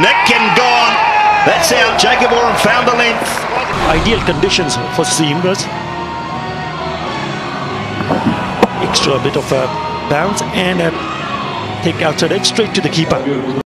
Neck and gone. That's out. Jacob Oram found the length. Ideal conditions for seamers. Extra bit of a bounce and a take outside edge straight to the keeper.